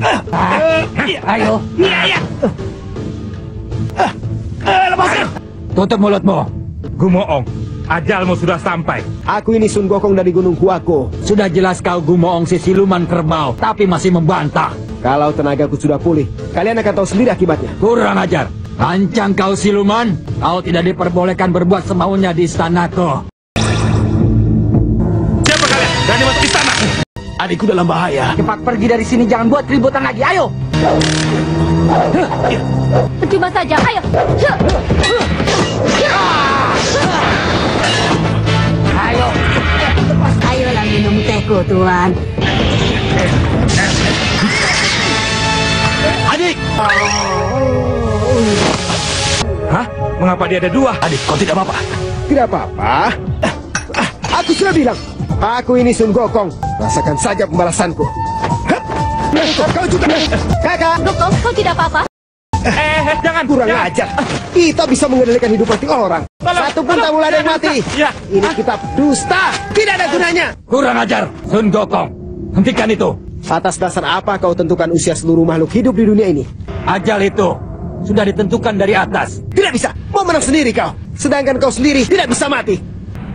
Ayo. Iya, iya. Eh, lepaskan. Tutup mulutmu. Gumoong, ajalmu sudah sampai. Aku ini Sun Gokong dari Gunung Kuako. Sudah jelas kau gumoong si siluman kerbau, tapi masih membantah. Kalau tenagaku sudah pulih, kalian akan tahu sendiri akibatnya. Kurang ajar. Lancang kau siluman. Kau tidak diperbolehkan berbuat semaunya di istanaku. Siapa kalian? Berani masuk? Adikku dalam bahaya. Cepat pergi dari sini, jangan buat keributan lagi. Ayo. Percuma saja, ayo. Ayo. Ayolah minum tehku, Tuan. Adik! Hah? Mengapa dia ada dua? Adik, kau tidak apa-apa? Tidak apa-apa. Aku sudah bilang, aku ini Sun Gokong. Rasakan saja pembalasanku. Kau juga. Kakak, Gokong, kau tidak apa-apa? Eh, eh, jangan. kurang jangan. ajar. Kita bisa mengendalikan hidup mati orang. Tolong, Satu pun tak yang jangan, mati. Ya. Ini kitab dusta. Tidak ada gunanya. Kurang ajar. Sun Gokong. Hentikan itu. Atas dasar apa kau tentukan usia seluruh makhluk hidup di dunia ini? Ajal itu sudah ditentukan dari atas. Tidak bisa. Mau menang sendiri kau. Sedangkan kau sendiri tidak bisa mati.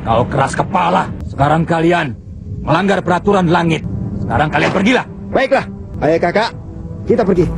Kau keras kepala. Sekarang kalian melanggar peraturan langit. Sekarang kalian pergilah. Baiklah. Ayo kakak, kita pergi.